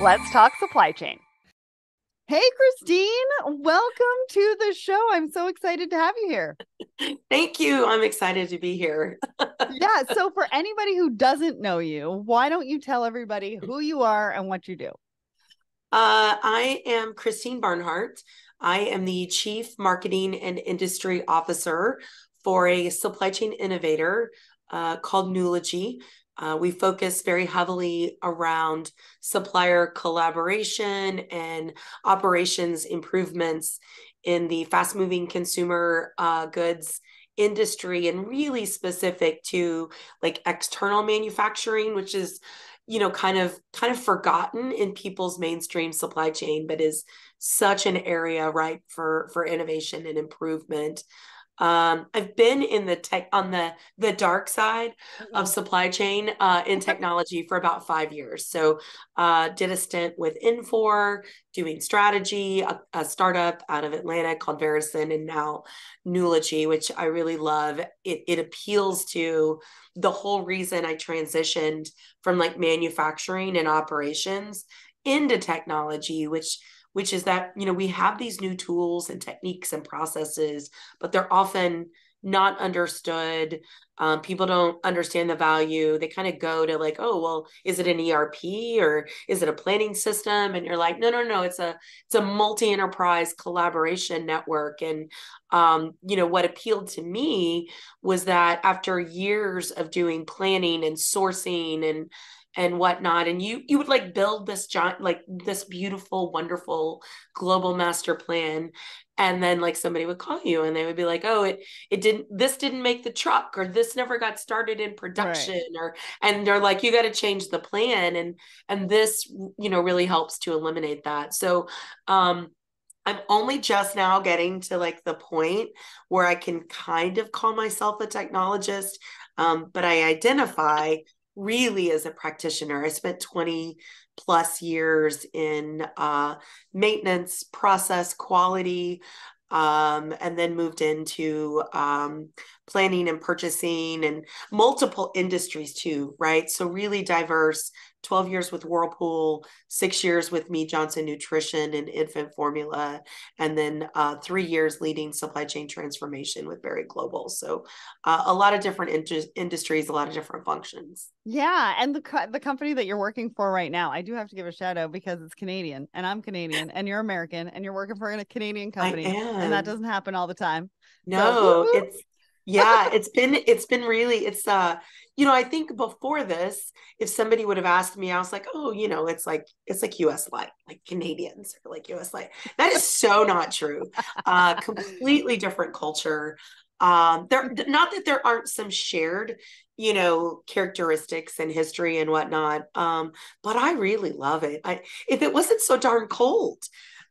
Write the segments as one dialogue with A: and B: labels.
A: Let's talk supply chain. Hey, Christine, welcome to the show. I'm so excited to have you here.
B: Thank you. I'm excited to be here.
A: yeah. So, for anybody who doesn't know you, why don't you tell everybody who you are and what you do?
B: Uh, I am Christine Barnhart. I am the Chief Marketing and Industry Officer for a supply chain innovator uh, called Nulogy. Uh, we focus very heavily around supplier collaboration and operations improvements in the fast moving consumer uh, goods industry and really specific to like external manufacturing which is you know kind of kind of forgotten in people's mainstream supply chain but is such an area ripe for for innovation and improvement um, I've been in the tech on the the dark side mm-hmm. of supply chain uh, in technology for about five years. So, uh, did a stint with Infor doing strategy, a, a, startup out of Atlanta called Verusen, and now Nulogy, which I really love. It it appeals to the whole reason I transitioned from like manufacturing and operations into technology, which which is that you know we have these new tools and techniques and processes but they're often not understood. Um, people don't understand the value. They kind of go to like oh well is it an erp or is it a planning system? And you're like no no no it's a it's a multi-enterprise collaboration network. And um, you know what appealed to me was that after years of doing planning and sourcing and and whatnot and you you would like build this giant like this beautiful wonderful global master plan and then like somebody would call you and they would be like oh it it didn't this didn't make the truck or this never got started in production right. or and they're like you got to change the plan and and this you know really helps to eliminate that so um I'm only just now getting to like the point where I can kind of call myself a technologist, um, but I identify really as a practitioner. I spent 20 plus years in uh, maintenance, process, quality, um, and then moved into um, planning and purchasing and multiple industries too, right? So, really diverse 12 years with Whirlpool, six years with Mead Johnson Nutrition and infant formula, and then uh, three years leading supply chain transformation with Berry Global. So uh, a lot of different in- industries, a lot of different functions.
A: Yeah, and the co- the company that you're working for right now, I do have to give a shout out because it's Canadian, and I'm Canadian, and you're American, and you're working for a Canadian company, and that doesn't happen all the time.
B: No, so, it's yeah it's been it's been really it's uh you know i think before this if somebody would have asked me i was like oh you know it's like it's like us light like canadians or like us light. That is so not true. Uh completely different culture. Um there not that there aren't some shared you know characteristics and history and whatnot um but i really love it. I if it wasn't so darn cold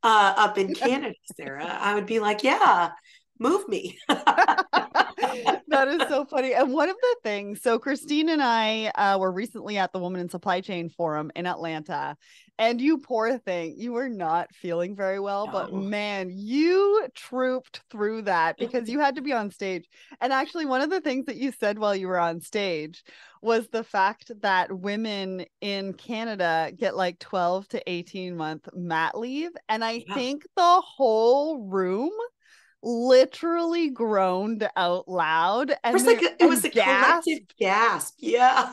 B: uh up in canada sarah i would be like yeah move me.
A: that is so funny. And one of the things, so Christine and I uh, were recently at the Woman in Supply Chain Forum in Atlanta, and you poor thing, you were not feeling very well, no. but man, you trooped through that because you had to be on stage. And actually, one of the things that you said while you were on stage was the fact that women in Canada get like 12 to 18 month mat leave. And I yeah. think the whole room literally groaned out loud.
B: And it was like a, it was a collective gasp. Yeah,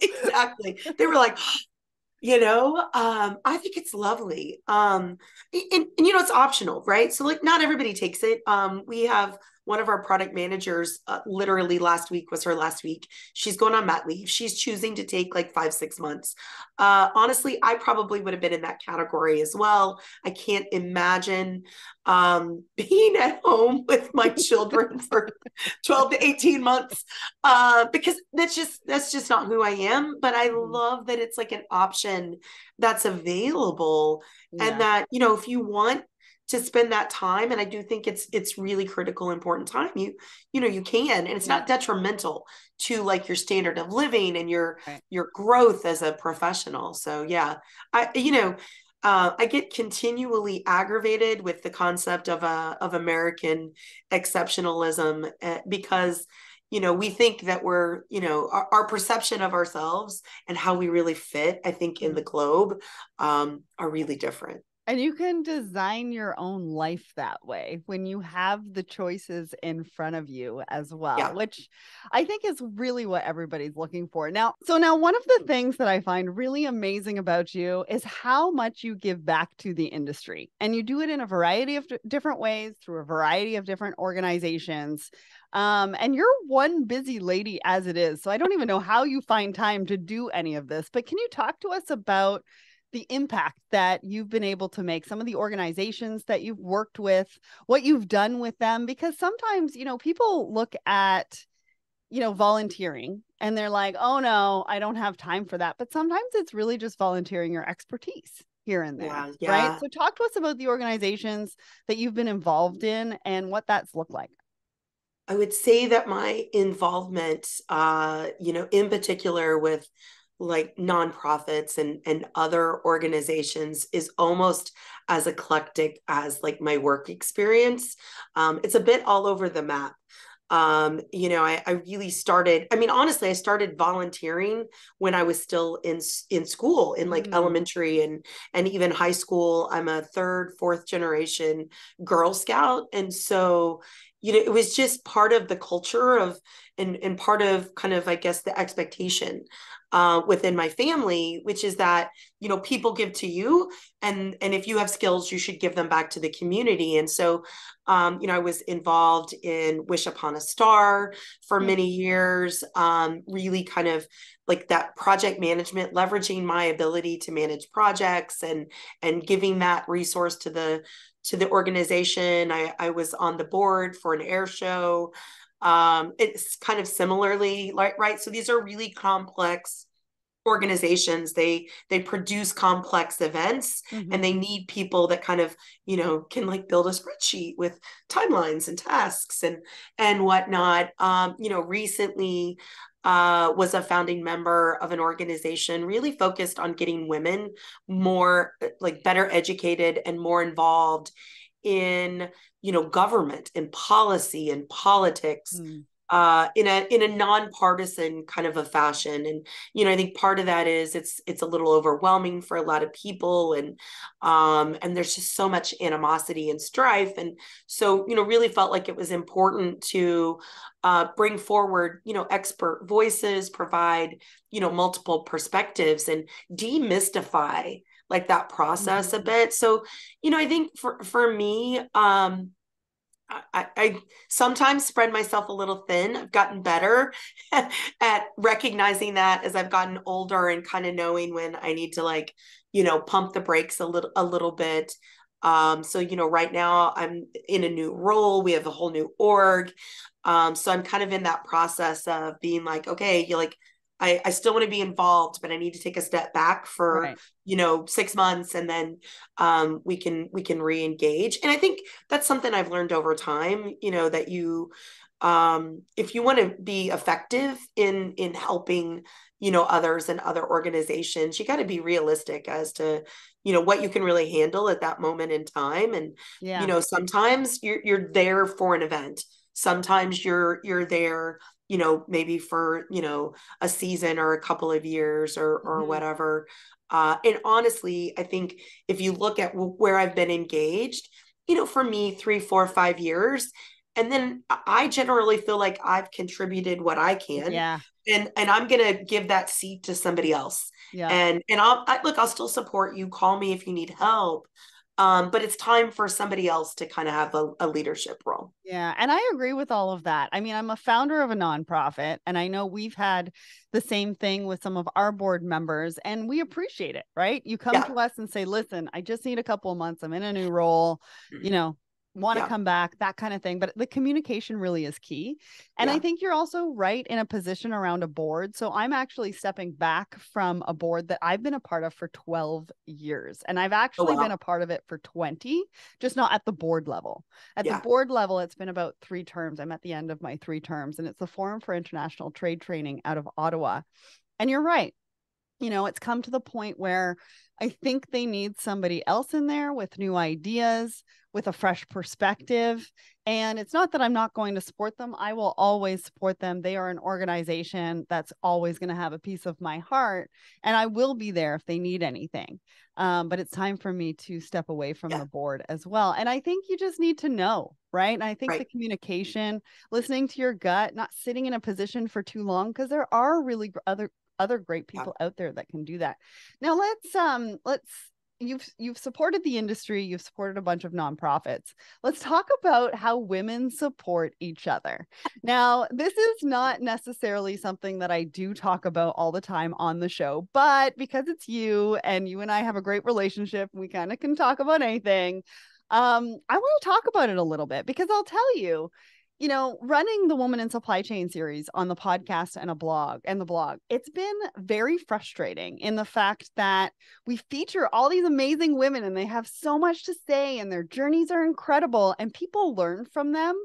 B: exactly. they were like, you know, um, I think it's lovely. Um, and, and, you know, it's optional, right? So like, not everybody takes it. Um, we have one of our product managers uh, literally last week was her last week. She's going on mat leave. She's choosing to take like five six months. Uh, honestly i probably would have been in that category as well. I can't imagine um, being at home with my children for 12 to 18 months. Uh, because that's just that's just not who i am but i mm. love that it's like an option that's available yeah. and that you know if you want to spend that time and i do think it's it's really critical important time you you know you can and it's yeah. not detrimental to like your standard of living and your right. your growth as a professional so yeah i you know uh, I get continually aggravated with the concept of a uh, of American exceptionalism uh, because you know we think that we're you know our, our perception of ourselves and how we really fit i think in the mm-hmm. globe um, are really different
A: and you can design your own life that way when you have the choices in front of you as well, yeah. which I think is really what everybody's looking for. Now, so now one of the things that I find really amazing about you is how much you give back to the industry. And you do it in a variety of different ways through a variety of different organizations. Um, and you're one busy lady as it is. So I don't even know how you find time to do any of this. But can you talk to us about the impact that you've been able to make some of the organizations that you've worked with what you've done with them because sometimes you know people look at you know volunteering and they're like oh no i don't have time for that. But sometimes it's really just volunteering your expertise here and there yeah, yeah. right so talk to us about the organizations that you've been involved in and what that's looked like.
B: I would say that my involvement uh you know in particular with like nonprofits and and other organizations is almost as eclectic as like my work experience. Um, it's a bit all over the map. Um, you know I, I really started i mean honestly i started volunteering when i was still in in school in like mm. elementary and and even high school. I'm a third fourth generation girl scout. And so you know it was just part of the culture of and and part of kind of i guess the expectation uh, within my family, which is that you know people give to you, and and if you have skills, you should give them back to the community. And so, um, you know, I was involved in Wish Upon a Star for mm-hmm. many years, um, really kind of like that project management, leveraging my ability to manage projects and and giving that resource to the to the organization. I, I was on the board for an air show um, it's kind of similarly like right? So these are really complex organizations. They they produce complex events mm-hmm. and they need people that kind of you know can like build a spreadsheet with timelines and tasks and and whatnot. Um you know recently uh, was a founding member of an organization really focused on getting women more like better educated and more involved in you know government and policy and politics mm. uh, in a in a nonpartisan kind of a fashion and you know i think part of that is it's it's a little overwhelming for a lot of people and um and there's just so much animosity and strife and so you know really felt like it was important to uh, bring forward you know expert voices provide you know multiple perspectives and demystify like that process mm-hmm. a bit. So, you know, I think for for me, um, I, I, sometimes spread myself a little thin. I've gotten better at recognizing that as I've gotten older and kind of knowing when I need to like, you know, pump the brakes a little a little bit. Um, so you know, right now I'm in a new role. We have a whole new org. Um, so I'm kind of in that process of being like, okay, you like I, I still want to be involved, but I need to take a step back for right. you know six months, and then um, we can we can re-engage. And I think that's something I've learned over time. You know that you um, if you want to be effective in in helping you know others and other organizations, you got to be realistic as to you know what you can really handle at that moment in time. And yeah. you know sometimes you're you're there for an event sometimes you're you're there you know maybe for you know a season or a couple of years or or mm-hmm. whatever uh, and honestly i think if you look at where i've been engaged you know for me three four five years and then i generally feel like i've contributed what i can
A: yeah.
B: and and i'm gonna give that seat to somebody else. Yeah. And and i'll I, look i'll still support you call me if you need help um, but it's time for somebody else to kind of have a, a, leadership role.
A: Yeah. And I agree with all of that. I mean, I'm a founder of a nonprofit, and I know we've had the same thing with some of our board members, and we appreciate it, right? You come yeah. to us and say, listen, I just need a couple of months. I'm in a new role. You mm-hmm. know, want to yeah. come back, that kind of thing. But the communication really is key. And yeah. I think you're also right in a position around a board. So I'm actually stepping back from a board that I've been a part of for 12 years. And I've oh, actually oh, wow. been a part of it for 20, just not at the board level. At yeah. the board level, it's been about three terms. I'm at the end of my three terms, and it's the Forum for International Trade Training out of Ottawa. And you're right you know, it's come to the point where I think they need somebody else in there with new ideas, with a fresh perspective. And it's not that I'm not going to support them. I will always support them. They are an organization that's always going to have a piece of my heart. And I will be there if they need anything. Um, but it's time for me to step away from yeah. the board as well. And I think you just need to know, right? And I think right. the communication, listening to your gut, not sitting in a position for too long, because there are really other other great people yeah. out there that can do that. Now let's um let's you've you've supported the industry you've supported a bunch of nonprofits let's talk about how women support each other now this is not necessarily something that i do talk about all the time on the show but because it's you and you and i have a great relationship we kind of can talk about anything um i want to talk about it a little bit because i'll tell you you know, running the Woman in Supply Chain series on the podcast and a blog and the blog, it's been very frustrating in the fact that we feature all these amazing women and they have so much to say and their journeys are incredible and people learn from them,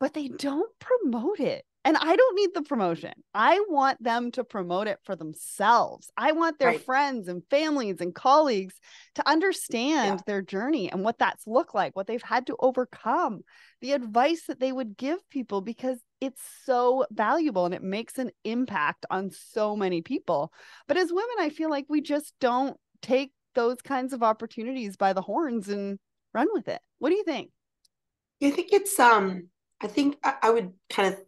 A: but they don't promote it. And I don't need the promotion. I want them to promote it for themselves. I want their right. friends and families and colleagues to understand yeah. their journey and what that's looked like, what they've had to overcome, the advice that they would give people because it's so valuable and it makes an impact on so many people. But as women, I feel like we just don't take those kinds of opportunities by the horns and run with it. What do you think?
B: I think it's um I think I would kind of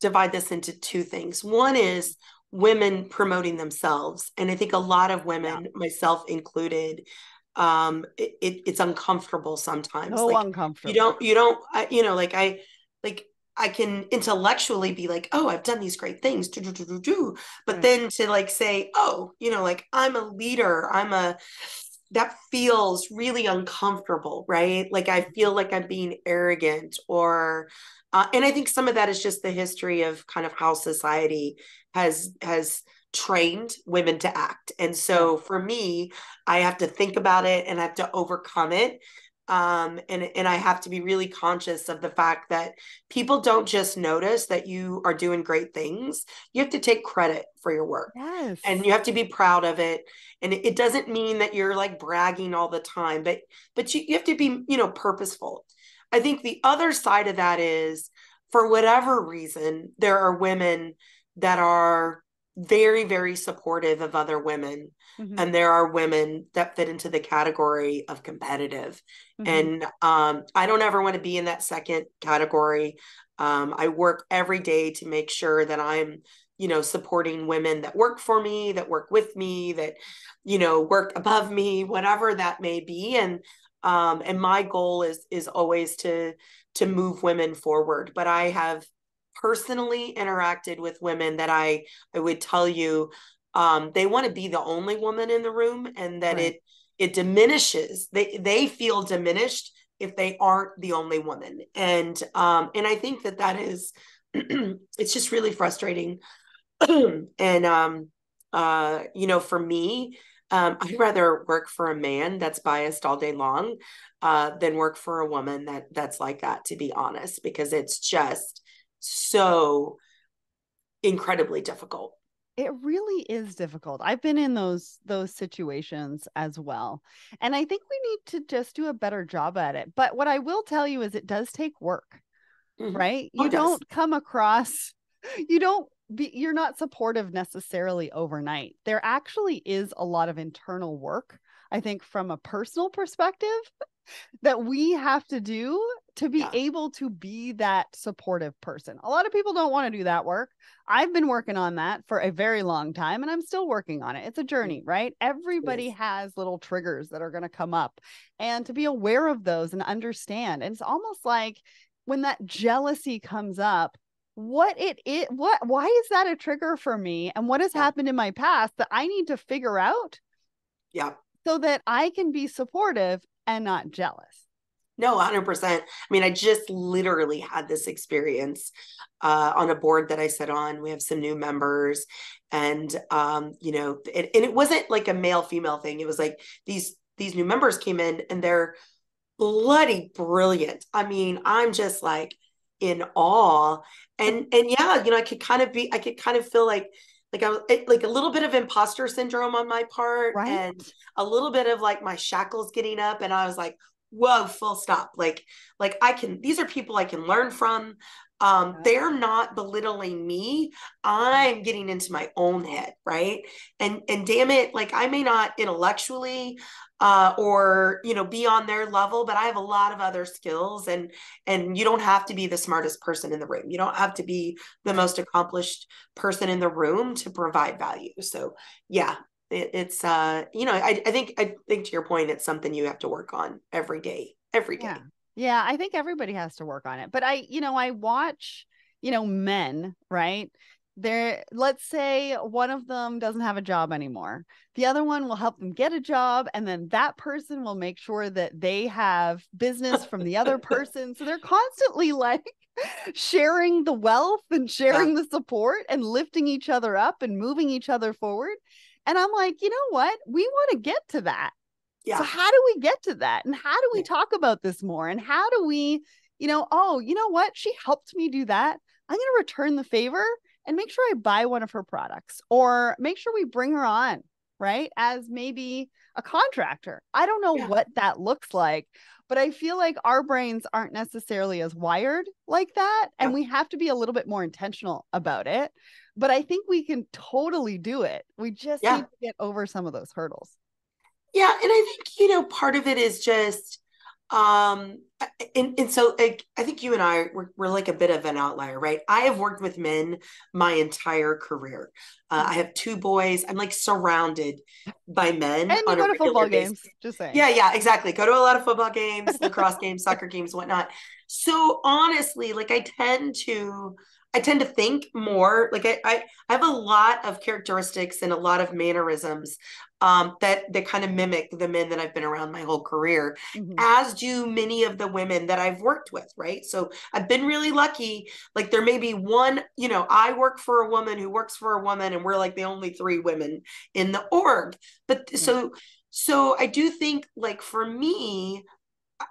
B: divide this into two things. One is women promoting themselves. And I think a lot of women, yeah. myself included, um it, it, it's uncomfortable sometimes
A: so like, uncomfortable
B: you don't you don't I, you know like i like i can intellectually be like oh i've done these great things do, do, do, do, do. but right. then to like say oh you know like i'm a leader i'm a that feels really uncomfortable right like i feel like i'm being arrogant or uh, and I think some of that is just the history of kind of how society has has trained women to act. And so for me, I have to think about it and I have to overcome it. Um, and and I have to be really conscious of the fact that people don't just notice that you are doing great things. You have to take credit for your work,
A: yes.
B: and you have to be proud of it. And it, it doesn't mean that you're like bragging all the time, but but you, you have to be you know purposeful. I think the other side of that is for whatever reason, there are women that are very, very supportive of other women. Mm-hmm. And there are women that fit into the category of competitive. Mm-hmm. And um, I don't ever want to be in that second category. Um, I work every day to make sure that I'm you know supporting women that work for me that work with me that you know work above me whatever that may be and um, and my goal is is always to to move women forward but i have personally interacted with women that i i would tell you um, they want to be the only woman in the room and that right. it it diminishes they they feel diminished if they aren't the only woman and um and i think that that is it's just really frustrating and um uh you know for me um, I'd rather work for a man that's biased all day long uh, than work for a woman that that's like that. To be honest, because it's just so incredibly difficult.
A: It really is difficult. I've been in those those situations as well. And I think we need to just do a better job at it. But what I will tell you is it does take work. Mm-hmm. Right? Oh, you don't come across you don't be, you're not supportive necessarily overnight. There actually is a lot of internal work, I think, from a personal perspective that we have to do to be yeah. able to be that supportive person. A lot of people don't want to do that work. I've been working on that for a very long time and I'm still working on it. It's a mm. journey, right? Everybody yes. has little triggers that are going to come up and to be aware of those and understand. And it's almost like when that jealousy comes up, what it is what why is that a trigger for me and what has yeah. happened in my past that i need to figure out
B: yeah
A: so that i can be supportive and not jealous.
B: No 100% i mean i just literally had this experience uh, on a board that i sit on. We have some new members and um, you know it, and it wasn't like a male female thing. It was like these these new members came in and they're bloody brilliant. I mean i'm just like in awe. And and yeah you know i could kind of be i could kind of feel like like I was like a little bit of imposter syndrome on my part
A: Right.
B: and a little bit of like my shackles getting up and I was like, whoa, full stop. Like, like I can, these are people I can learn from. Um, they're not belittling me. I'm getting into my own head, right? And and damn it, like I may not intellectually uh or you know be on their level, but I have a lot of other skills and and you don't have to be the smartest person in the room. You don't have to be the most accomplished person in the room to provide value. So yeah, it, it's uh you know I, I think I think to your point it's something you have to work on every day every day.
A: Yeah. Yeah, I think everybody has to work on it. But I, you know, I watch, you know, men, right? There, let's say one of them doesn't have a job anymore. The other one will help them get a job, and then that person will make sure that they have business from the other person. So they're constantly like sharing the wealth and sharing the support and lifting each other up and moving each other forward. And I'm like, you know what? We want to get to that.
B: Yeah.
A: So how do we get to that? And how do we talk about this more? And how do we, you know, oh, you know what? She helped me do that. I'm going to return the favor and make sure I buy one of her products or make sure we bring her on, right? As maybe a contractor. I don't know
B: Yeah.
A: what that looks like, but I feel like our brains aren't necessarily as wired like that. And
B: Yeah.
A: we have to be a little bit more intentional about it. But I think we can totally do it. We just
B: Yeah.
A: need to get over some of those hurdles.
B: Yeah, and I think you know part of it is just um and, and so like, I think you and I we're, we're like a bit of an outlier, right? I have worked with men my entire career. Uh, I have two boys. I'm like surrounded by men
A: And
B: on
A: go to football
B: basis.
A: games. Just saying.
B: Yeah, yeah, exactly. Go to a lot of football games, lacrosse games, soccer games, whatnot. So honestly, like I tend to I tend to think more like I, I I have a lot of characteristics and a lot of mannerisms um that that kind of mimic the men that I've been around my whole career
A: Mhm.
B: as do many of the women that I've worked with, right? So I've been really lucky. Like there may be one, you know, I work for a woman who works for a woman, and we're like the only three women in the org. But
A: Yeah.
B: so, so I do think like for me,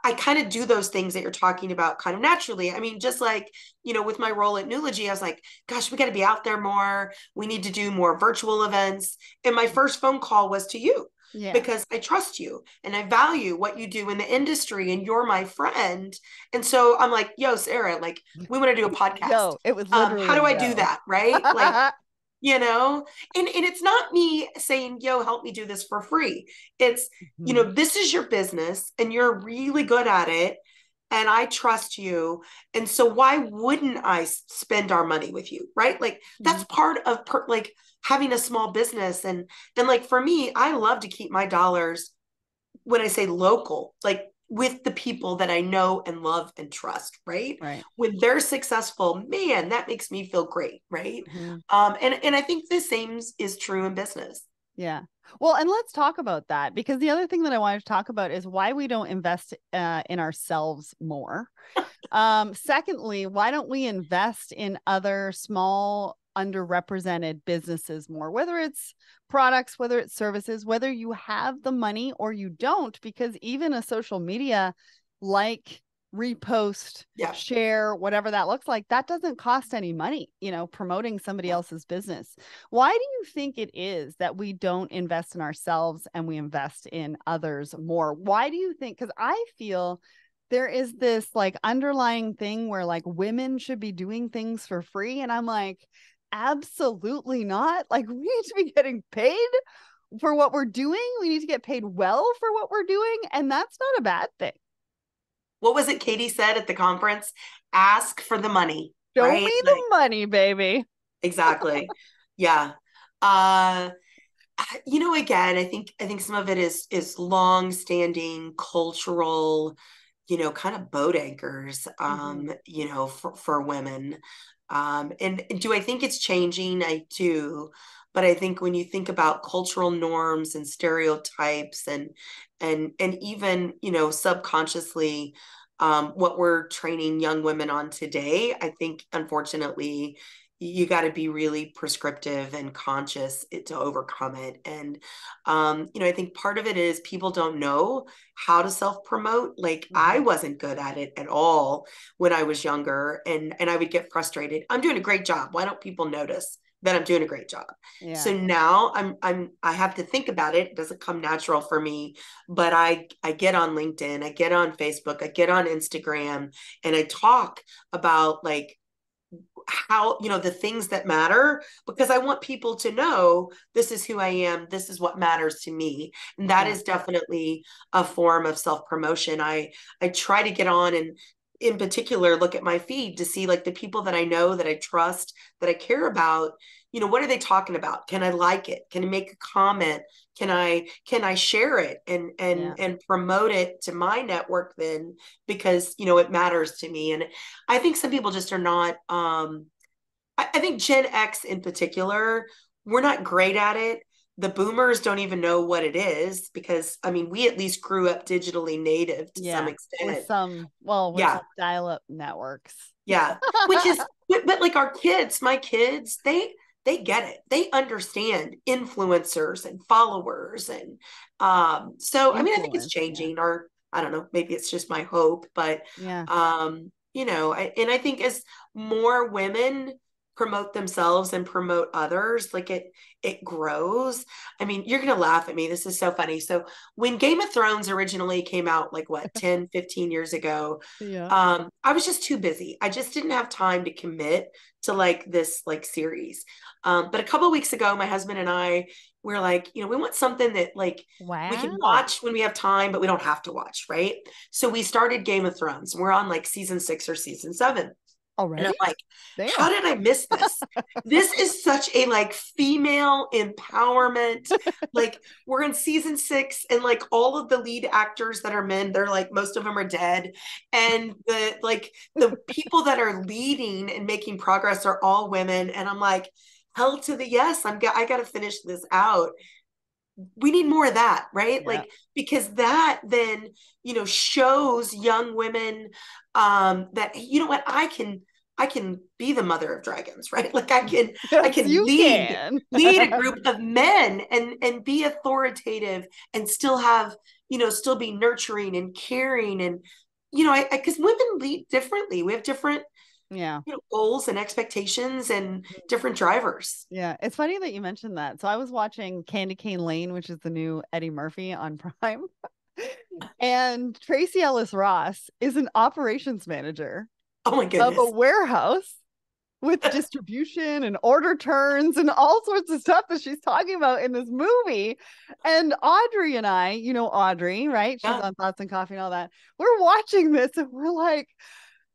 B: I kind of do those things that you're talking about kind of naturally. I mean, just like, you know, with my role at Nulogy, I was like, gosh, we got to be out there more. We need to do more virtual events. And my first phone call was to you
A: Yeah.
B: because I trust you and I value what you do in the industry and you're my friend. And so I'm like, yo, Sarah, like we want to do a podcast.
A: Yo, it was
B: um, how do I
A: yo.
B: do that? Right. Like, you know, and, and it's not me saying, yo, help me do this for free. It's, you
A: Mhm.
B: know, this is your business and you're really good at it. And I trust you. And so why wouldn't i spend our money with you? Right. Like that's part of per, like having a small business. And, and like for me, I love to keep my dollars when I say local, like with the people that I know and love and trust. Right.
A: right.
B: When they're successful, man, that makes me feel great. Right.
A: Mhm.
B: Um, and, and I think the same is- is true in business.
A: Yeah. Well, and let's talk about that because the other thing that I wanted to talk about is why we don't invest uh, in ourselves more. um, secondly, why don't we invest in other small, underrepresented businesses more, whether it's products, whether it's services, whether you have the money or you don't, because even a social media like repost
B: Yeah.
A: share whatever that looks like that doesn't cost any money you know promoting somebody else's business. Why do you think it is that we don't invest in ourselves and we invest in others more? Why do you think because i feel there is this like underlying thing where like women should be doing things for free and i'm like absolutely not like we need to be getting paid for what we're doing we need to get paid well for what we're doing and that's not a bad thing
B: What was it Katie said at the conference? Ask for the money.
A: Show
B: right?
A: me
B: Like-
A: the money, baby.
B: exactly yeah uh you know again i think i think some of it is is long standing cultural you know kind of boat anchors um you know for, for women um and do i think it's changing? I do. But i think when you think about cultural norms and stereotypes and and and even you know subconsciously um, what we're training young women on today i think unfortunately you got to be really prescriptive and conscious it, to overcome it and um, you know i think part of it is people don't know how to self promote like i
A: Mhm.
B: wasn't good at it at all when i was younger and and i would get frustrated i'm doing a great job why don't people notice that I'm doing a great job.
A: Yeah.
B: So now I'm I'm I have to think about it. It doesn't come natural for me, but I I get on LinkedIn, I get on Facebook, I get on Instagram and I talk about like how you know the things that matter because i want people to know this is who i am this is what matters to me and that
A: Yeah.
B: is definitely a form of self promotion i i try to get on and in particular look at my feed to see like the people that i know that i trust that i care about you know what are they talking about? Can i like it? Can i make a comment? Can i can i share it and and
A: Yeah.
B: and promote it to my network then? Because you know it matters to me. And i think some people just are not um I, I think gen x in particular we're not great at it. The boomers don't even know what it is because i mean we at least grew up digitally native to some extent
A: with some well with
B: Yeah.
A: dial-up networks.
B: yeah which is but, but like our kids my kids they they get it they understand influencers and followers and um so i mean i think it's
A: Influence, yeah.
B: changing or i don't know maybe it's just my hope but
A: yeah.
B: um you know I, and i think as more women promote themselves and promote others like it it grows. I mean you're gonna laugh at me this is so funny. So when game of thrones originally came out like what 10 15 years ago
A: Yeah.
B: um i was just too busy. I just didn't have time to commit to like this like series. Um but a couple of weeks ago my husband and i we're like you know we want something that like
A: wow.
B: we can watch when we have time but we don't have to watch right? So we started game of thrones we're on like season six or season seven
A: already.
B: and i'm like
A: Damn.
B: how did I miss this? this is such a like female empowerment. like we're in season six, and like all of the lead actors that are men, they're like most of them are dead, and the like the people that are leading and making progress are all women. And I'm like, hell to the yes, I'm I got to finish this out. We need more of that, right?
A: Yeah.
B: Like because that then you know shows young women um that you know what I can I can be the mother of dragons, right? Like I can
A: Yes,
B: can lead-
A: can.
B: lead a group of men and and be authoritative and still have, you know, still be nurturing and caring and you know, I because women lead differently. We have different,
A: yeah.
B: you know, goals and expectations and mm-hmm. different drivers.
A: Yeah, it's funny that you mentioned that. So I was watching Candy Cane Lane, which is the new Eddie Murphy on Prime. and Tracee Ellis Ross is an operations manager
B: Oh my
A: of a warehouse with distribution and order turns and all sorts of stuff that she's talking about in this movie. And Audrey and I, you know Audrey, right? She's
B: Yeah.
A: on Thoughts and Coffee and all that. We're watching this and we're like,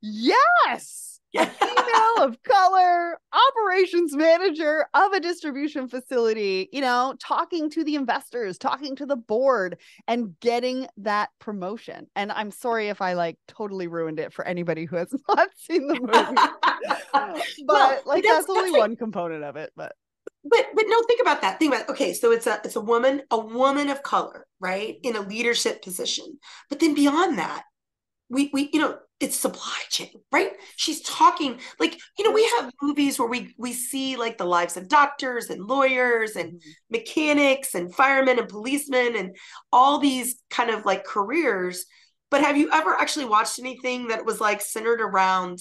A: yes. Female of color, operations manager of a distribution facility, you know, talking to the investors, talking to the board, and getting that promotion. And I'm sorry if I like totally ruined it for anybody who has not seen the movie. But
B: Well,
A: like
B: that's-
A: that's, only
B: that's like-
A: one component of it. But
B: but but no think about that think about it. okay so it's a it's a woman a woman of color right in a leadership position but then beyond that we we you know it's supply chain right? She's talking like you know we have movies where we we see like the lives of doctors and lawyers and mm-hmm. mechanics and firemen and policemen and all these kind of like careers. But have you ever actually watched anything that was like centered around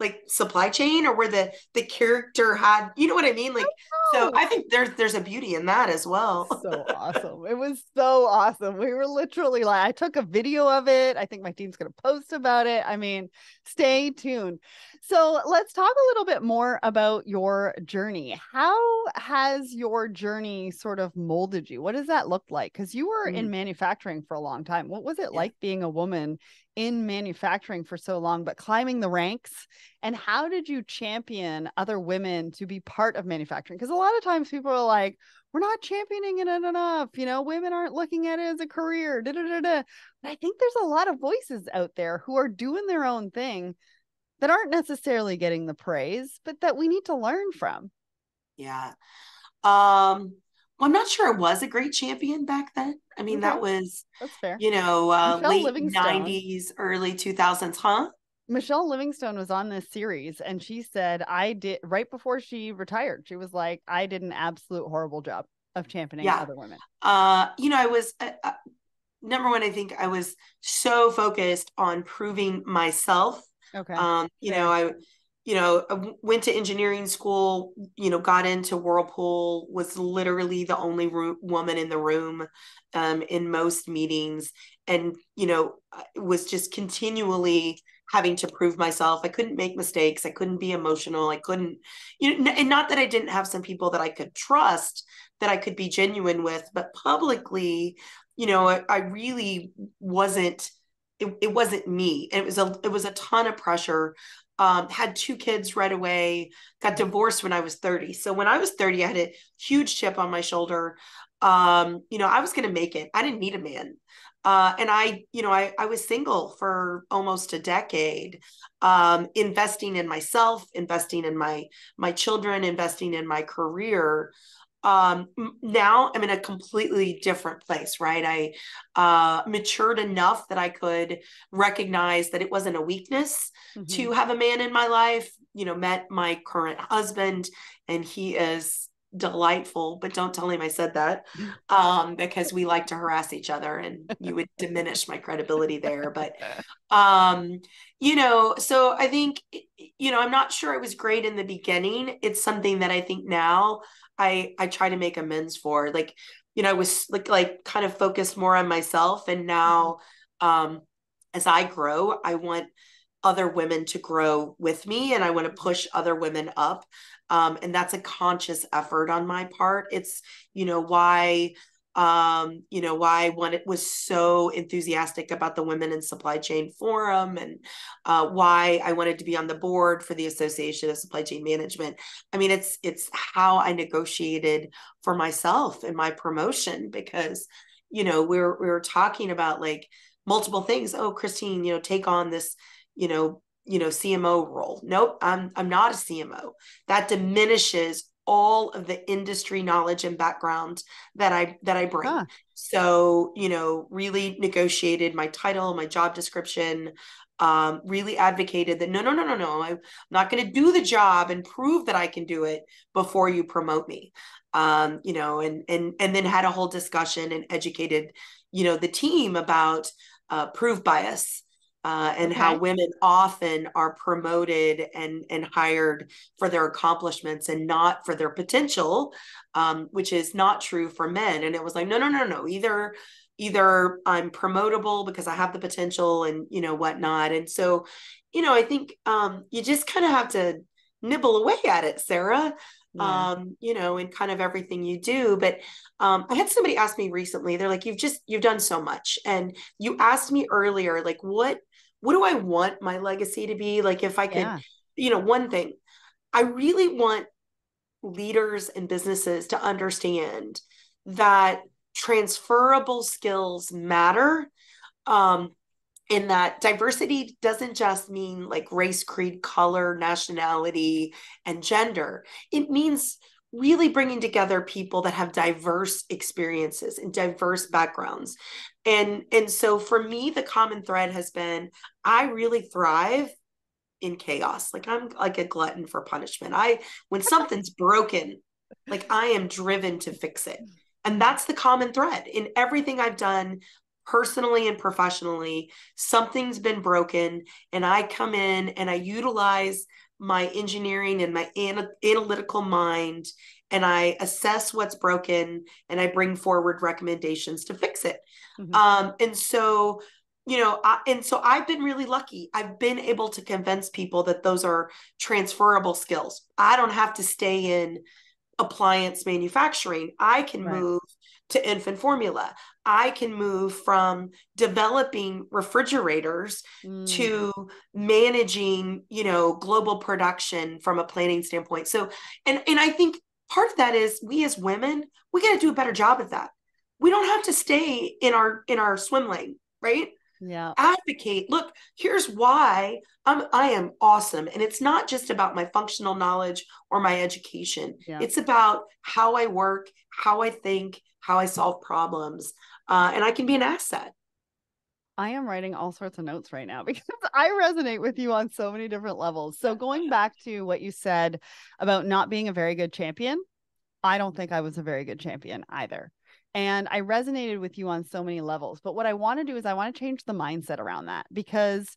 B: like supply chain or where the the character had you know what i mean like so i think there's there's a beauty in that as well
A: so awesome. It was so awesome. We were literally like, I took a video of it. I think my team's going to post about it. I mean, stay tuned. So let's talk a little bit more about your journey. How has your journey sort of molded you? What does that look like? Because you were in manufacturing for a long time. What was it
B: Mm. Yeah.
A: like being a woman in manufacturing for so long, but climbing the ranks? And how did you champion other women to be part of manufacturing? Because a lot of times people are like, we're not championing it enough. You know, women aren't looking at it as a career. Da, da, da, da. But I think there's a lot of voices out there who are doing their own thing that aren't necessarily getting the praise, but that we need to learn from.
B: yeah um well i'm not sure it was a great champion back then i mean that was
A: That's fair.
B: you know uh
A: Michelle
B: late
A: Livingstone.
B: 90s early 2000s huh
A: Michelle Livingstone was on this series and she said, I did right before she retired, she was like, I did an absolute horrible job of championing
B: Yeah.
A: other women.
B: uh you know i was uh, uh, number one i think i was so focused on proving myself
A: Okay.
B: um you
A: Fair.
B: know i you know, went to engineering school, you know, got into Whirlpool, was literally the only woman in the room um, in most meetings, and, you know, was just continually having to prove myself. I couldn't make mistakes. I couldn't be emotional. I couldn't, you know, and not that I didn't have some people that I could trust that I could be genuine with, but publicly, you know, I, I really wasn't. It, it wasn't me. It was a it was a ton of pressure um, had two kids right away, got divorced when I was 30. So when I was 30, I had a huge chip on my shoulder. Um, you know, I was going to make it. I didn't need a man. Uh, and I, you know, I, I was single for almost a decade, um, investing in myself, investing in my my children, investing in my career um now i'm in a completely different place right? I uh matured enough that i could recognize that it wasn't a weakness mm-hmm. to have a man in my life you know met my current husband and he is delightful but don't tell him i said that um because we like to harass each other and you would diminish my credibility there but um you know so i think you know i'm not sure it was great in the beginning. It's something that i think now I I try to make amends for. Like, you know, I was like like kind of focused more on myself and now um as I grow, I want other women to grow with me and I want to push other women up. Um, and that's a conscious effort on my part. It's, you know, why um, you know, why one it was so enthusiastic about the Women in Supply Chain Forum and uh, why I wanted to be on the board for the Association of Supply Chain Management. I mean, it's it's how I negotiated for myself in my promotion because, you know, we we're we we're talking about like multiple things. Oh, Christine, you know, take on this, you know, you know cmo role nope i'm i'm not a cmo that diminishes all of the industry knowledge and background that I that I bring. Huh. So, you know, really negotiated my title, my job description, um, really advocated that no, no, no, no, no, I'm not going to do the job and prove that I can do it before you promote me. Um, you know, and and and then had a whole discussion and educated, you know, the team about uh, proof bias uh, and okay. how women often are promoted and and hired for their accomplishments and not for their potential, um, which is not true for men. And it was like, no, no, no, no. Either either I'm promotable because I have the potential and you know whatnot. And so, you know, I think um, you just kind of have to nibble away at it, Sarah. Yeah. um you know in kind of everything you do but um i had somebody ask me recently they're like you've just you've done so much and you asked me earlier like what what do I want my legacy to be? Like, if I could, yeah. you know, one thing, I really want leaders and businesses to understand that transferable skills matter. Um, in that diversity doesn't just mean like race, creed, color, nationality, and gender. It means really bringing together people that have diverse experiences and diverse backgrounds and and so for me the common thread has been i really thrive in chaos. Like i'm like a glutton for punishment. I when something's broken like i am driven to fix it. And that's the common thread. In everything i've done personally and professionally something's been broken and i come in and i utilize my engineering and my ana- analytical mind and I assess what's broken and I bring forward recommendations to fix it. Mm-hmm. Um, and so, you know, I, and so I've been really lucky. I've been able to convince people that those are transferable skills. I don't have to stay in appliance manufacturing. I can right. move to infant formula. I can move from developing refrigerators mm. to managing, you know, global production from a planning standpoint. So, and and I think part of that is we as women, we got to do a better job at that. We don't have to stay in our in our swim lane, right?
A: Yeah.
B: Advocate. Look, here's why I'm I am awesome. And it's not just about my functional knowledge or my education. Yeah. It's about how I work, how I think, how I solve problems. Uh, and I can be an asset.
A: I am writing all sorts of notes right now because I resonate with you on so many different levels. So, going back to what you said about not being a very good champion, I don't think I was a very good champion either. And I resonated with you on so many levels. But what I want to do is I want to change the mindset around that because,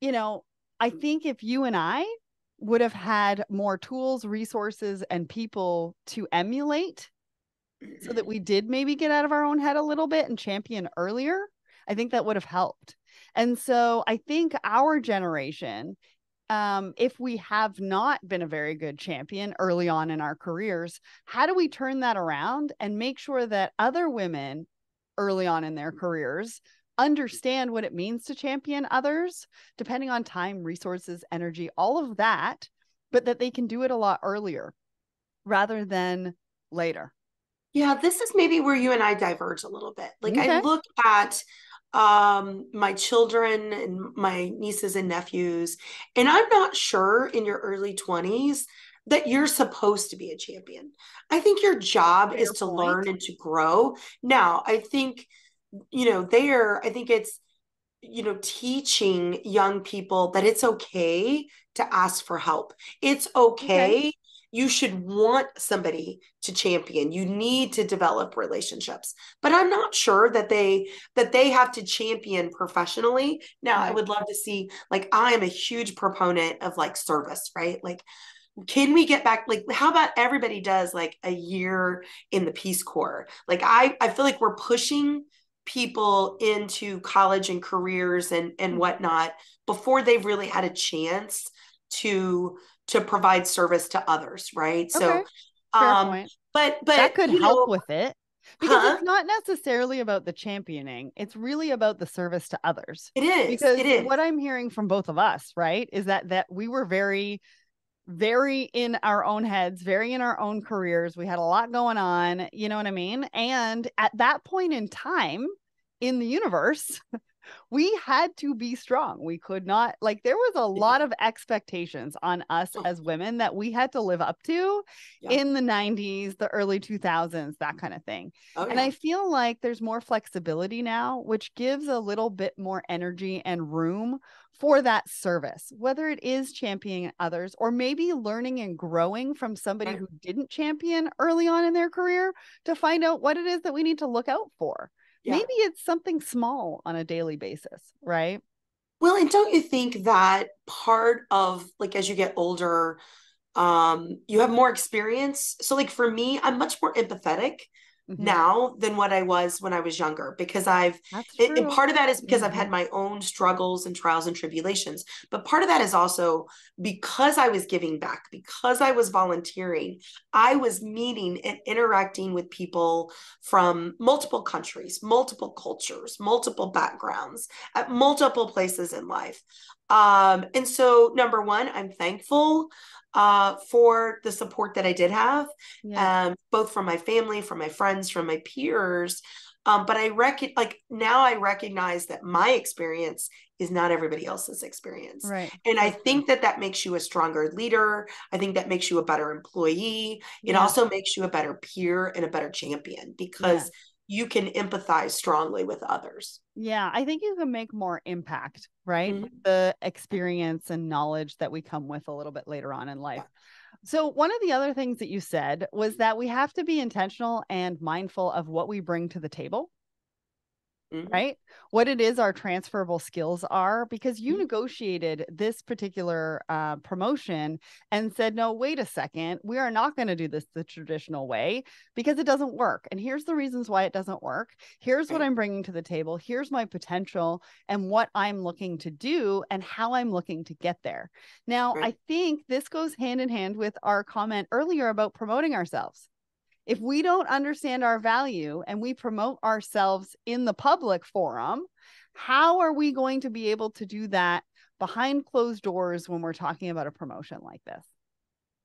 A: you know, I think if you and I would have had more tools, resources, and people to emulate so that we did maybe get out of our own head a little bit and champion earlier, I think that would have helped. And so I think our generation, um, if we have not been a very good champion early on in our careers, how do we turn that around and make sure that other women early on in their careers understand what it means to champion others, depending on time, resources, energy, all of that, but that they can do it a lot earlier rather than later.
B: Yeah, this is maybe where you and I diverge a little bit. Like okay. I look at um my children and my nieces and nephews and I'm not sure in your early 20s that you're supposed to be a champion. I think your job Fair is to point. learn and to grow. Now, I think you know, there I think it's you know teaching young people that it's okay to ask for help. It's okay, okay you should want somebody to champion. You need to develop relationships. But i'm not sure that they that they have to champion professionally. Now i would love to see like i am a huge proponent of like service right? Like can we get back like how about everybody does like a year in the peace corps? Like i i feel like we're pushing people into college and careers and and mm-hmm. whatnot before they've really had a chance to to provide service to others, right? Okay. So um but but
A: that could help know, with it. Because huh? it's not necessarily about the championing. It's really about the service to others.
B: It is.
A: Because
B: it is.
A: what I'm hearing from both of us, right, is that that we were very very in our own heads, very in our own careers. We had a lot going on, you know what I mean? And at that point in time in the universe, we had to be strong. We could not, like, there was a lot of expectations on us oh. as women that we had to live up to yeah. in the 90s, the early 2000s, that mm-hmm. kind of thing. Oh, yeah. And I feel like there's more flexibility now, which gives a little bit more energy and room for that service, whether it is championing others or maybe learning and growing from somebody right. who didn't champion early on in their career to find out what it is that we need to look out for yeah. maybe it's something small on a daily basis, right?
B: Well, and don't you think that part of like as you get older, um, you have more experience. So like for me, I'm much more empathetic mm-hmm. now than what I was when I was younger because I've and part of that is because mm-hmm. I've had my own struggles and trials and tribulations but part of that is also because I was giving back because I was volunteering I was meeting and interacting with people from multiple countries multiple cultures multiple backgrounds at multiple places in life um and so number one I'm thankful uh, for the support that I did have, yeah. um, both from my family, from my friends, from my peers. Um, but I reckon, like now, I recognize that my experience is not everybody else's experience,
A: right?
B: And I think that that makes you a stronger leader. I think that makes you a better employee. It yeah. also makes you a better peer and a better champion because. Yeah you can empathize strongly with others.
A: Yeah, I think you can make more impact, right? Mm-hmm. The experience and knowledge that we come with a little bit later on in life. So, one of the other things that you said was that we have to be intentional and mindful of what we bring to the table mm-hmm. right? What it is our transferable skills are, because you mm-hmm. negotiated this particular uh, promotion and said, no, wait a second, we are not going to do this the traditional way because it doesn't work. And here's the reasons why it doesn't work. Here's what I'm bringing to the table. Here's my potential and what I'm looking to do and how I'm looking to get there. Now. I think this goes hand in hand with our comment earlier about promoting ourselves if we don't understand our value and we promote ourselves in the public forum, how are we going to be able to do that behind closed doors when we're talking about a promotion like this?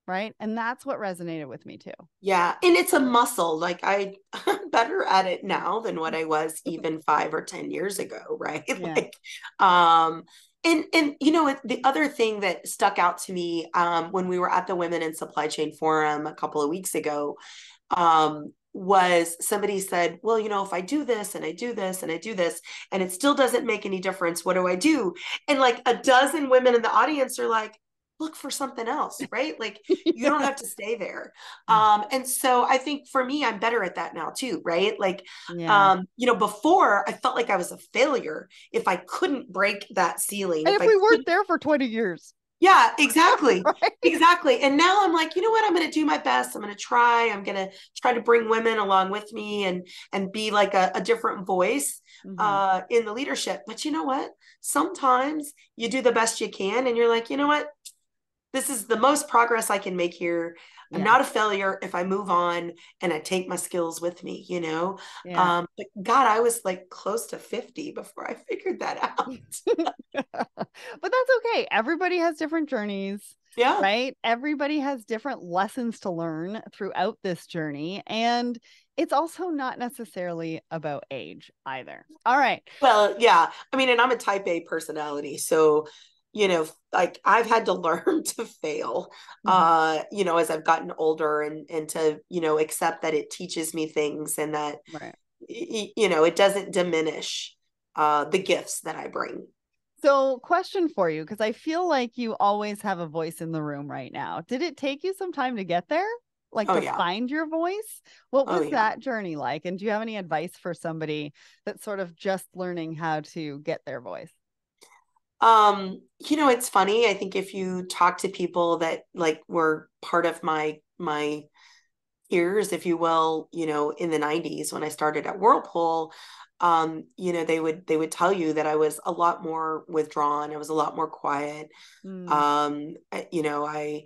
A: Right. And that's what resonated with me too.
B: Yeah. And it's a muscle. Like I, am better at it now than what I was even five or 10 years ago. Right. Yeah. like, um, and and you know the other thing that stuck out to me um, when we were at the Women in Supply Chain Forum a couple of weeks ago um, was somebody said, Well, you know, if I do this and I do this and I do this and it still doesn't make any difference, what do I do? And like a dozen women in the audience are like, Look for something else, right? Like you don't have to stay there. Um, and so I think for me, I'm better at that now too, right? Like, yeah. um, you know, before I felt like I was a failure if I couldn't break that ceiling.
A: And if, if we weren't there for 20 years
B: Yeah, exactly.
A: Right?
B: Exactly. And now I'm like, you know what? I'm going to do my best. I'm going to try. I'm going to try to bring women along with me and and be like a, a different voice
A: Mhm.
B: uh in the leadership. But you know what? Sometimes you do the best you can and you're like, you know what? This is the most progress I can make here. I'm
A: Yeah.
B: not a failure if I move on and I take my skills with me, you know?
A: yeah.
B: Um, but God, I was like close to 50 before I figured that out.
A: but that's okay. Everybody has different journeys,
B: Yeah.
A: right? Everybody has different lessons to learn throughout this journey. And it's also not necessarily about age either. All right.
B: Well, yeah. I mean, and I'm a type A personality. So, you know, like I've had to learn to fail,
A: Mhm.
B: uh, you know, as I've gotten older and and to, you know, accept that it teaches me things and that
A: Right.
B: you know, it doesn't diminish uh the gifts that I bring.
A: So, question for you, because I feel like you always have a voice in the room right now. Did it take you some time to get there? Like
B: Oh,
A: to
B: yeah.
A: find your voice? What
B: Oh,
A: was
B: yeah.
A: that journey like? And do you have any advice for somebody that's sort of just learning how to get their voice?
B: Um, you know, it's funny. I think if you talk to people that like were part of my my peers, if you will, you know, in the 90s when I started at Whirlpool, um, you know, they would they would tell you that I was a lot more withdrawn. I was a lot more quiet.
A: Mm,
B: Um, I- you know, I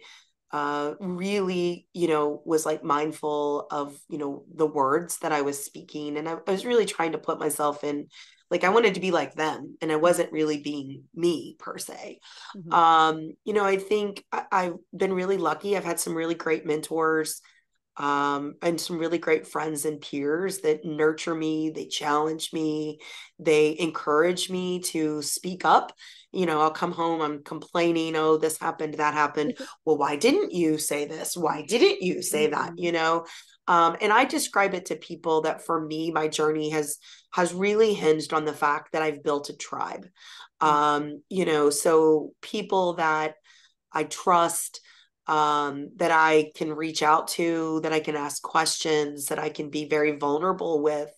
B: uh really, you know, was like mindful of, you know, the words that I was speaking. And I, I was really trying to put myself in like I wanted to be like them and I wasn't really being me per se.
A: mhm.
B: Um, you know, I think I, I've been really lucky. I've had some really great mentors um, and some really great friends and peers that nurture me, they challenge me, they encourage me to speak up. You know, I'll come home, I'm complaining, oh, this happened, that happened. Well, why didn't you say this? Why didn't you say that?
A: Mhm.
B: You know, um, and I describe it to people that for me, my journey has has really hinged on the fact that I've built a tribe.
A: Mm.
B: Um, you know, so people that I trust, um, that I can reach out to, that I can ask questions, that I can be very vulnerable with.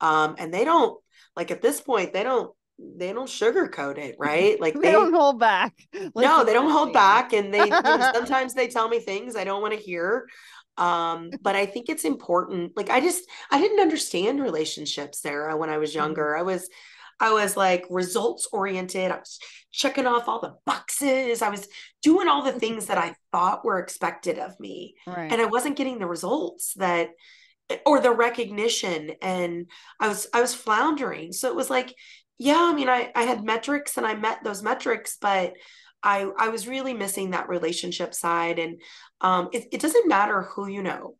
B: Um, and they don't like at this point, they don't they don't sugarcoat it, right? Like
A: they,
B: they,
A: don't hold back.
B: no, they don't hold back and they you know, sometimes they tell me things I don't want to hear. Um, but I think it's important. Like I just I didn't understand relationships, Sarah, when I was
A: Mhm.
B: younger. I was I was like results oriented. I was checking off all the boxes. I was doing all the things that I thought were expected of me.
A: Right.
B: And I wasn't getting the results that or the recognition and I was I was floundering. So it was like, yeah, I mean I I had metrics and I met those metrics, but I I was really missing that relationship side and um it, it doesn't matter who you know.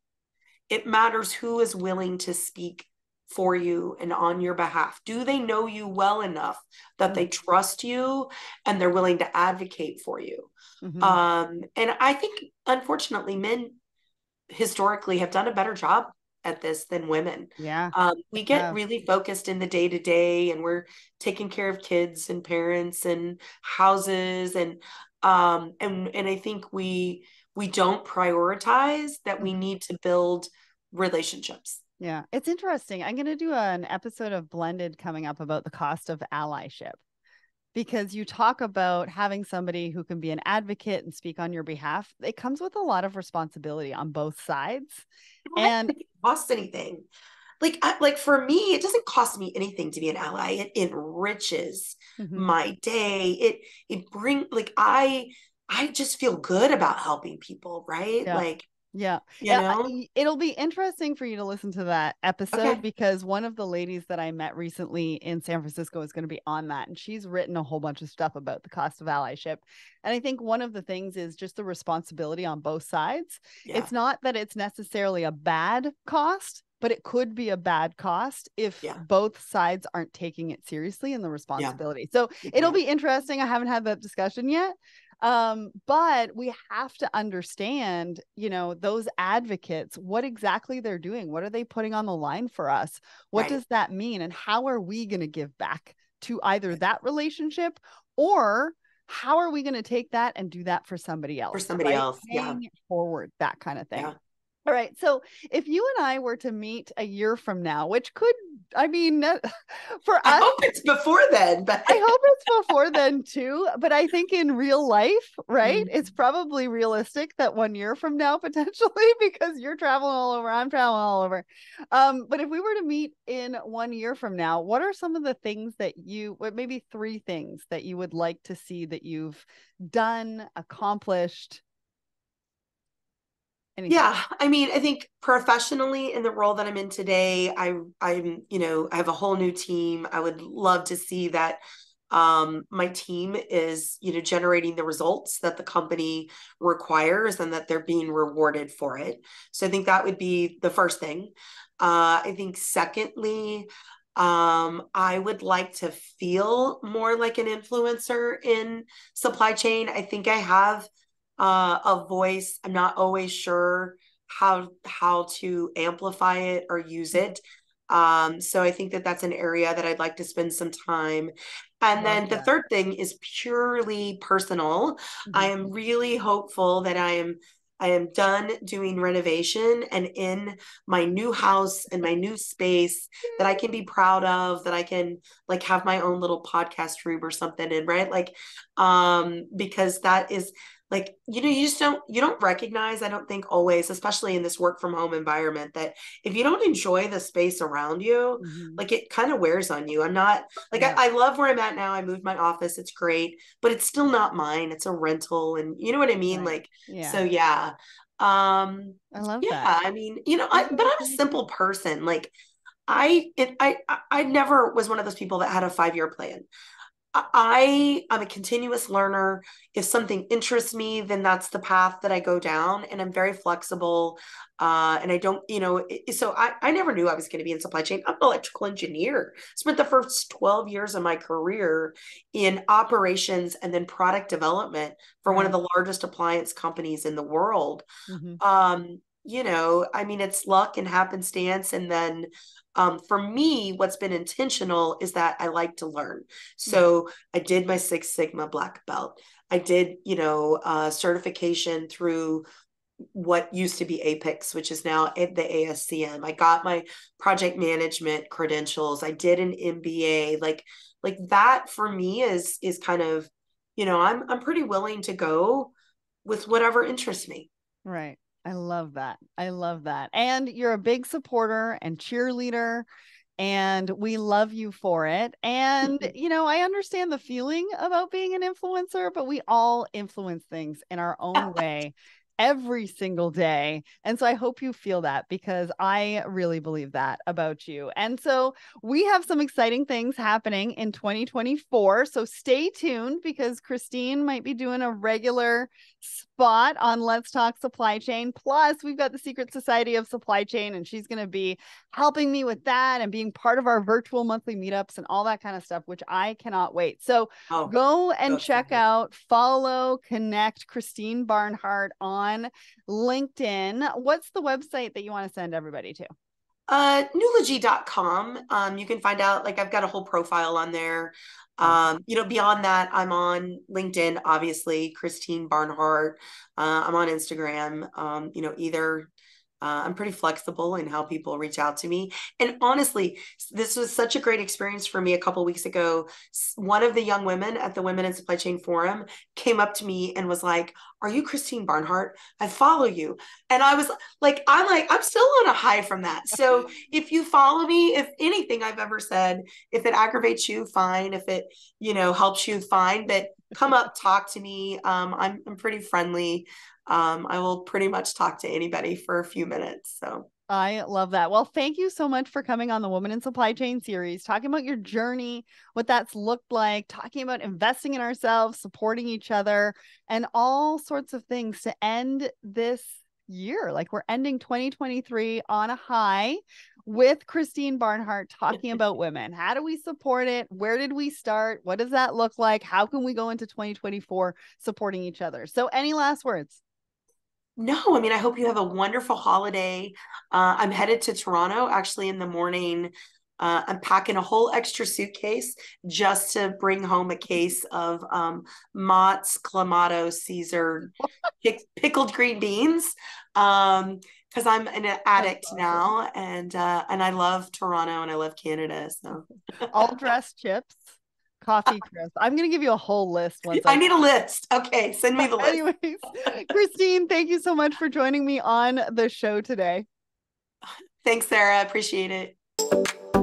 B: It matters who is willing to speak for you and on your behalf. Do they know you well enough that they trust you and they're willing to advocate for you?
A: Mhm.
B: Um, and I think, unfortunately, men historically have done a better job at this than women.
A: yeah.
B: Um, we get
A: Yeah.
B: really focused in the day to day, and we're taking care of kids and parents and houses, and um, and and I think we we don't prioritize that we
A: Mhm.
B: need to build relationships.
A: Yeah, it's interesting. I'm going to do an episode of Blended coming up about the cost of allyship because you talk about having somebody who can be an advocate and speak on your behalf. It comes with a lot of responsibility on both sides.
B: Don't
A: And-
B: it costs anything. Like, I, like for me, it doesn't cost me anything to be an ally. It enriches
A: Mhm.
B: my day. It it bring like I I just feel good about helping people, right?
A: Yeah.
B: Like,
A: Yeah.
B: you
A: Yeah, I- it'll be interesting for you to listen to that episode
B: Okay.
A: because one of the ladies that I met recently in San Francisco is going to be on that. And she's written a whole bunch of stuff about the cost of allyship. And I think one of the things is just the responsibility on both sides.
B: yeah,
A: It's not that it's necessarily a bad cost, but it could be a bad cost if
B: Yeah.
A: both sides aren't taking it seriously in the responsibility. So it'll
B: yeah.
A: be interesting. I haven't had that discussion yet. Um, but we have to understand, you know, those advocates, what exactly they're doing. What are they putting on the line for us? What
B: Right.
A: does that mean? And how are we going to give back to either that relationship or how are we going to take that and do that for somebody else?
B: For somebody else, yeah.
A: Paying it forward, that kind of thing.
B: Yeah.
A: All right. So if you and I were to meet a year from now, which could, I mean, for us,
B: I hope it's before then, but
A: I hope it's before then too. But I think in real life, right, mm-hmm. it's probably realistic that one year from now, potentially, because you're traveling all over, I'm traveling all over. Um, but if we were to meet in one year from now, what are some of the things that you, what maybe three things that you would like to see that you've done, accomplished?
B: Anything. Yeah, I mean, I think professionally in the role that I'm in today, I I'm, you know, I have a whole new team. I would love to see that um my team is, you know, generating the results that the company requires and that they're being rewarded for it. So I think that would be the first thing. Uh I think secondly, um i would like to feel more like an influencer in supply chain i think i have uh, a voice. I'm not always sure how how to amplify it or use it. Um, so I think that that's an area that I'd like to spend some time. And then the third thing is purely personal. Mm-hmm. I am really hopeful that I am I am done doing renovation and in my new house and my new space that I can be proud of, that I can like have my own little podcast room or something in, right? Like, um, because that is like you know you just don't you don't recognize i don't think always especially in this work from home environment that if you don't enjoy the space around you mm-hmm. like it kind of wears on you i'm not like yeah. I, I, love where i'm at now i moved my office it's great but it's still not mine it's a rental and you know what i mean right. like yeah. so yeah um
A: i love
B: yeah
A: that.
B: i mean you know I, but i'm a simple person like I it I I never was one of those people that had a five year plan. I I'm a continuous learner. If something interests me, then that's the path that I go down, and I'm very flexible. Uh, and I don't, you know, so I, I never knew I was going to be in supply chain. I'm an electrical engineer. Spent the first 12 years of my career in operations and then product development for one of the largest appliance companies in the world. Mm-hmm. Um, you know, I mean, it's luck and happenstance, and then um, for me, what's been intentional is that I like to learn. Hmm. So I did my Six Sigma black belt. I did, you know, uh, certification through what used to be APICS, which is now at the ASCM. I got my project management credentials. I did an MBA. Like, like that for me is is kind of, you know, I'm I'm pretty willing to go with whatever interests me.
A: Right. I love that. I love that. And you're a big supporter and cheerleader and we love you for it. And, you know, I understand the feeling about being an influencer, but we all influence things in our own way every single day. And so I hope you feel that because I really believe that about you. And so we have some exciting things happening in 2024. So stay tuned because Christine might be doing a regular spot on Let's Talk Supply Chain. Plus, we've got the Secret Society of Supply Chain, and she's going to be helping me with that and being part of our virtual monthly meetups and all that kind of stuff, which I cannot wait. So oh, go and check out, follow, connect Christine Barnhart on LinkedIn. What's the website that you want to send everybody to?
B: Uh nulogy.com um you can find out like i've got a whole profile on there. Um you know beyond that i'm on linkedin obviously christine barnhart. Uh, i'm on instagram um you know either uh, I'm pretty flexible in how people reach out to me. And honestly, this was such a great experience for me a couple weeks ago. One of the young women at the Women in Supply Chain Forum came up to me and was like, Are you Christine Barnhart? I follow you. And I was like, I'm like, I'm still on a high from that. So if you follow me, if anything I've ever said, if it aggravates you, fine. If it, you know, helps you, fine. But come up, talk to me. Um, I'm, I'm pretty friendly um, I will pretty much talk to anybody for a few minutes. So
A: I love that. Well, thank you so much for coming on the Woman in Supply Chain series, talking about your journey, what that's looked like, talking about investing in ourselves, supporting each other, and all sorts of things to end this year. Like we're ending 2023 on a high with Christine Barnhart talking about women. How do we support it? Where did we start? What does that look like? How can we go into 2024 supporting each other? So, any last words?
B: No, I mean, I hope you have a wonderful holiday. Uh, I'm headed to Toronto actually in the morning. Uh, I'm packing a whole extra suitcase just to bring home a case of um, Mott's Clamato Caesar pick, pickled green beans. Um, because I'm an addict awesome. now, and uh, and I love Toronto and I love Canada. So
A: all dressed chips, coffee crisp. I'm gonna give you a whole list once.
B: I, I need a list. Okay, send me the list.
A: Anyways, Christine, thank you so much for joining me on the show today.
B: Thanks, Sarah. Appreciate it.